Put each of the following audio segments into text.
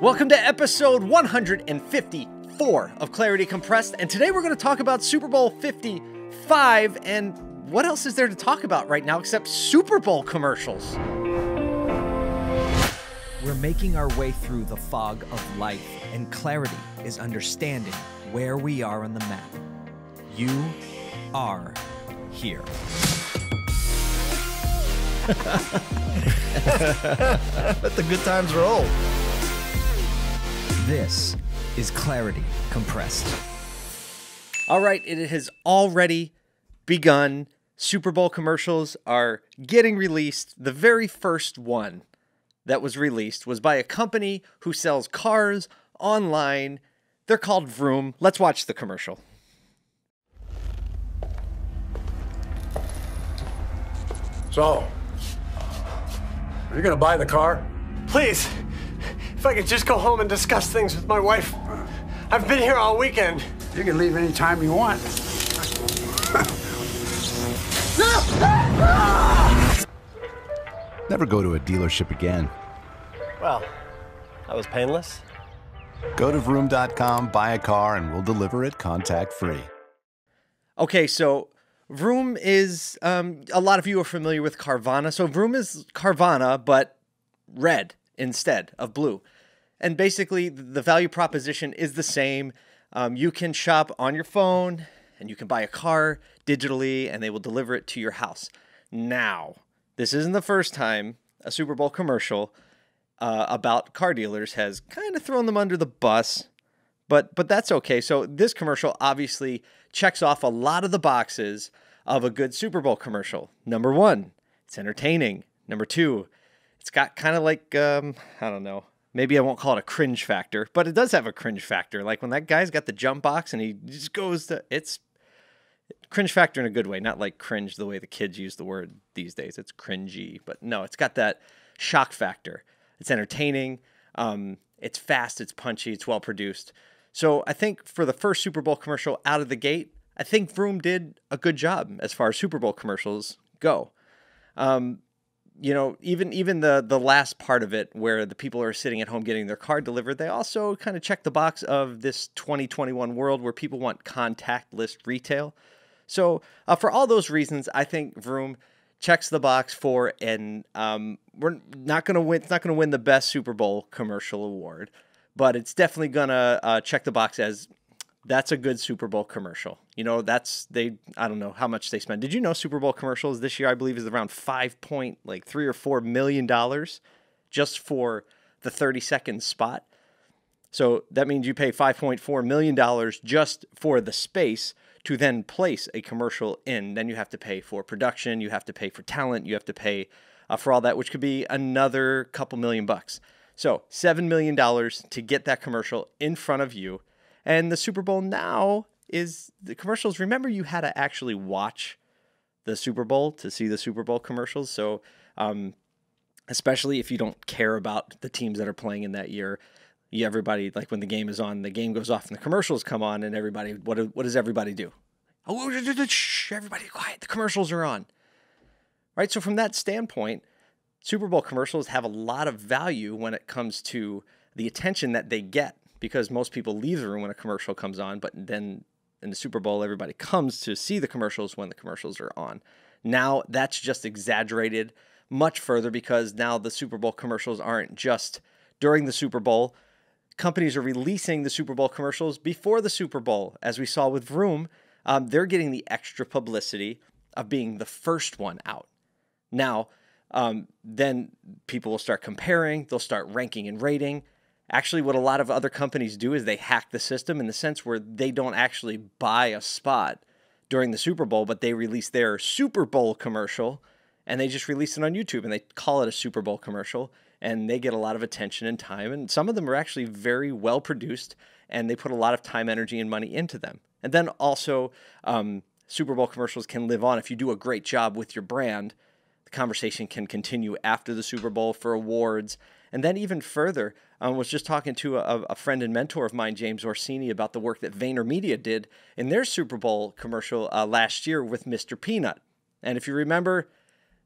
Welcome to episode 154 of Clarity Compressed, and today we're going to talk about Super Bowl 55. And what else is there to talk about right now except Super Bowl commercials? We're making our way through the fog of life, and clarity is understanding where we are on the map. You are here. Let the good times roll. This is Clarity Compressed. All right, it has already begun. Super Bowl commercials are getting released. The very first one that was released was by a company who sells cars online. They're called Vroom. Let's watch the commercial. So, are you gonna buy the car? Please, if I could just go home and discuss things with my wife. I've been here all weekend. You can leave anytime you want. Never go to a dealership again. Well, that was painless. Go to vroom.com, buy a car, and we'll deliver it contact free. Okay, so Vroom is um, a lot of you are familiar with Carvana. So Vroom is Carvana, but red instead of blue. And basically, the value proposition is the same. Um, you can shop on your phone and you can buy a car digitally, and they will deliver it to your house. Now, this isn't the first time a Super Bowl commercial uh, about car dealers has kind of thrown them under the bus but but that's okay. So this commercial obviously checks off a lot of the boxes of a good Super Bowl commercial. Number one, it's entertaining. Number two, it's got kind of like um, I don't know. Maybe I won't call it a cringe factor, but it does have a cringe factor. Like when that guy's got the jump box and he just goes to it's cringe factor in a good way, not like cringe the way the kids use the word these days. It's cringy, but no, it's got that shock factor. It's entertaining. Um, it's fast. It's punchy. It's well produced. So I think for the first Super Bowl commercial out of the gate, I think Vroom did a good job as far as Super Bowl commercials go. Um, you know, even even the the last part of it, where the people are sitting at home getting their car delivered, they also kind of check the box of this 2021 world where people want contactless retail. So uh, for all those reasons, I think Vroom checks the box for, and um, we're not to win. It's not to win the best Super Bowl commercial award, but it's definitely to uh, check the box as that's a good Super Bowl commercial. You know, that's they. I don't know how much they spend. Did you know Super Bowl commercials this year? I believe is around five point like three or four million dollars just for the thirty second spot. So that means you pay five point four million dollars just for the space to then place a commercial in. Then you have to pay for production, you have to pay for talent, you have to pay uh, for all that, which could be another couple million bucks. So seven million dollars to get that commercial in front of you and the Super Bowl now is the commercials. Remember, you had to actually watch the Super Bowl to see the Super Bowl commercials. So, um, especially if you don't care about the teams that are playing in that year, you everybody like when the game is on, the game goes off and the commercials come on, and everybody, what what does everybody do? Oh, shh, everybody quiet. The commercials are on. Right. So from that standpoint, Super Bowl commercials have a lot of value when it comes to the attention that they get because most people leave the room when a commercial comes on, but then in the Super Bowl, everybody comes to see the commercials when the commercials are on. Now that's just exaggerated much further because now the Super Bowl commercials aren't just during the Super Bowl. Companies are releasing the Super Bowl commercials before the Super Bowl, as we saw with Vroom. Um, they're getting the extra publicity of being the first one out. Now, um, then people will start comparing, they'll start ranking and rating. Actually, what a lot of other companies do is they hack the system in the sense where they don't actually buy a spot during the Super Bowl, but they release their Super Bowl commercial and they just release it on YouTube and they call it a Super Bowl commercial and they get a lot of attention and time. And some of them are actually very well produced and they put a lot of time, energy, and money into them. And then also, um, Super Bowl commercials can live on if you do a great job with your brand. The conversation can continue after the Super Bowl for awards and then even further, I was just talking to a, a, friend and mentor of mine, James Orsini, about the work that VaynerMedia did in their Super Bowl commercial uh, last year with Mr. Peanut. And if you remember,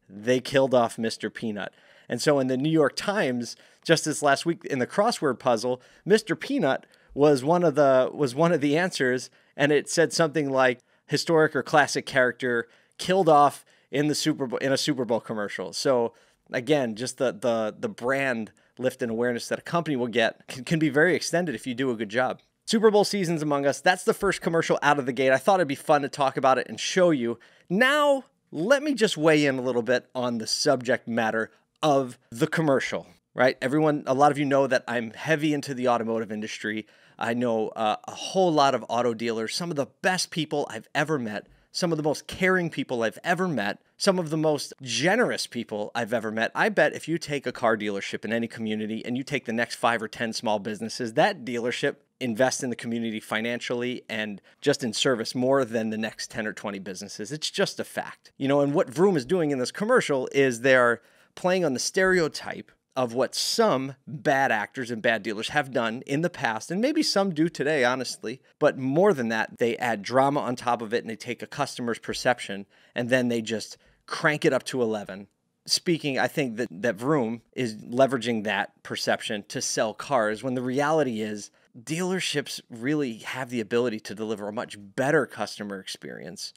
they killed off Mr. Peanut. And so in the New York Times, just this last week in the crossword puzzle, Mr. Peanut was one of the was one of the answers, and it said something like historic or classic character killed off in the Super Bowl in a Super Bowl commercial. So again, just the the the brand lift and awareness that a company will get can, can be very extended if you do a good job. Super Bowl season's among us. That's the first commercial out of the gate. I thought it'd be fun to talk about it and show you. Now, let me just weigh in a little bit on the subject matter of the commercial, right? Everyone, a lot of you know that I'm heavy into the automotive industry. I know uh, a whole lot of auto dealers, some of the best people I've ever met, some of the most caring people I've ever met, some of the most generous people I've ever met. I bet if you take a car dealership in any community and you take the next five or 10 small businesses, that dealership invests in the community financially and just in service more than the next 10 or 20 businesses. It's just a fact. You know, and what Vroom is doing in this commercial is they're playing on the stereotype of what some bad actors and bad dealers have done in the past, and maybe some do today, honestly. But more than that, they add drama on top of it and they take a customer's perception and then they just crank it up to 11. Speaking, I think that, that Vroom is leveraging that perception to sell cars when the reality is dealerships really have the ability to deliver a much better customer experience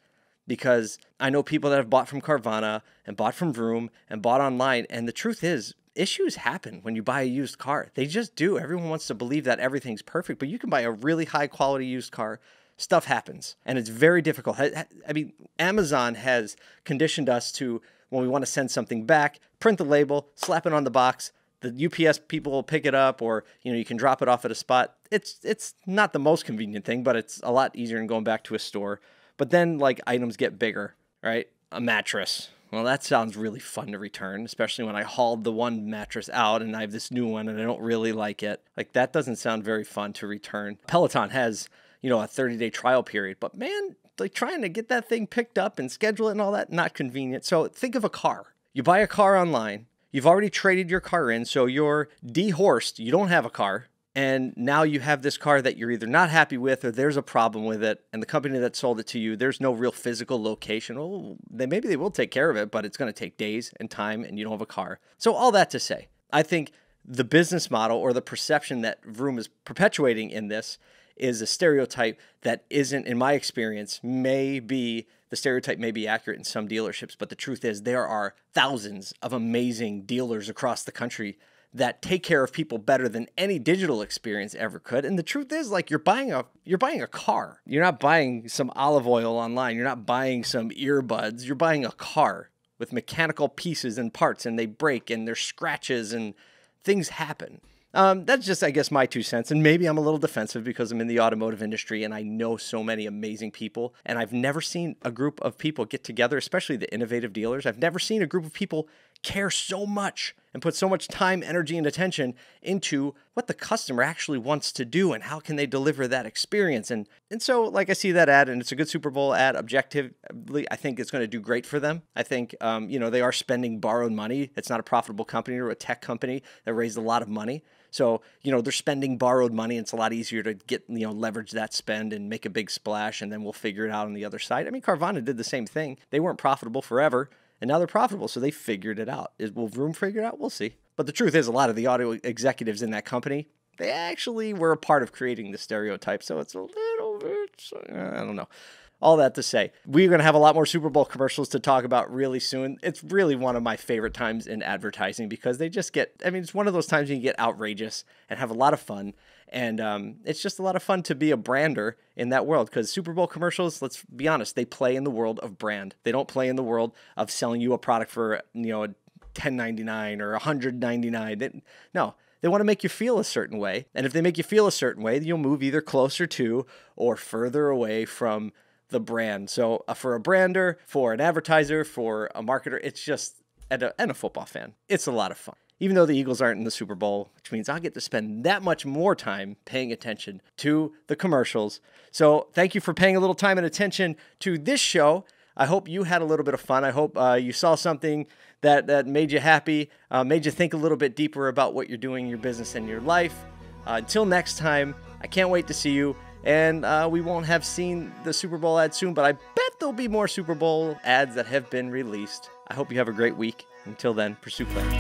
because I know people that have bought from Carvana and bought from Vroom and bought online. And the truth is, issues happen when you buy a used car. They just do. Everyone wants to believe that everything's perfect, but you can buy a really high quality used car. Stuff happens, and it's very difficult. I mean, Amazon has conditioned us to when we want to send something back, print the label, slap it on the box, the UPS people will pick it up, or you know you can drop it off at a spot. It's it's not the most convenient thing, but it's a lot easier than going back to a store. But then like items get bigger, right? A mattress. Well, that sounds really fun to return, especially when I hauled the one mattress out and I have this new one and I don't really like it. Like that doesn't sound very fun to return. Peloton has, you know, a 30-day trial period, but man, like trying to get that thing picked up and schedule it and all that not convenient. So think of a car. You buy a car online, You've already traded your car in, so you're dehorsed. You don't have a car. And now you have this car that you're either not happy with or there's a problem with it. And the company that sold it to you, there's no real physical location. Well, they, maybe they will take care of it, but it's going to take days and time and you don't have a car. So, all that to say, I think the business model or the perception that Vroom is perpetuating in this is a stereotype that isn't, in my experience, may be the stereotype may be accurate in some dealerships, but the truth is there are thousands of amazing dealers across the country that take care of people better than any digital experience ever could. And the truth is like you're buying a you're buying a car. You're not buying some olive oil online. You're not buying some earbuds. You're buying a car with mechanical pieces and parts and they break and there's scratches and things happen. Um, that's just, I guess, my two cents. And maybe I'm a little defensive because I'm in the automotive industry and I know so many amazing people. And I've never seen a group of people get together, especially the innovative dealers. I've never seen a group of people care so much and put so much time, energy, and attention into what the customer actually wants to do and how can they deliver that experience. And and so like I see that ad and it's a good Super Bowl ad. Objectively, I think it's going to do great for them. I think um, you know they are spending borrowed money. It's not a profitable company or a tech company that raised a lot of money. So, you know, they're spending borrowed money. It's a lot easier to get, you know, leverage that spend and make a big splash, and then we'll figure it out on the other side. I mean, Carvana did the same thing. They weren't profitable forever, and now they're profitable, so they figured it out. Is will Vroom figure it out? We'll see. But the truth is, a lot of the auto executives in that company, they actually were a part of creating the stereotype. So it's a little bit, I don't know all that to say, we're going to have a lot more Super Bowl commercials to talk about really soon. It's really one of my favorite times in advertising because they just get, I mean, it's one of those times you get outrageous and have a lot of fun. And um, it's just a lot of fun to be a brander in that world because Super Bowl commercials, let's be honest, they play in the world of brand. They don't play in the world of selling you a product for, you know, 10.99 or 199. They, no, they want to make you feel a certain way. And if they make you feel a certain way, you'll move either closer to or further away from the brand. So uh, for a brander, for an advertiser, for a marketer, it's just and a, and a football fan, it's a lot of fun. Even though the Eagles aren't in the Super Bowl, which means I'll get to spend that much more time paying attention to the commercials. So thank you for paying a little time and attention to this show. I hope you had a little bit of fun. I hope uh, you saw something that, that made you happy, uh, made you think a little bit deeper about what you're doing in your business and your life. Uh, until next time, I can't wait to see you. And uh, we won't have seen the Super Bowl ad soon, but I bet there'll be more Super Bowl ads that have been released. I hope you have a great week. Until then, pursue clarity.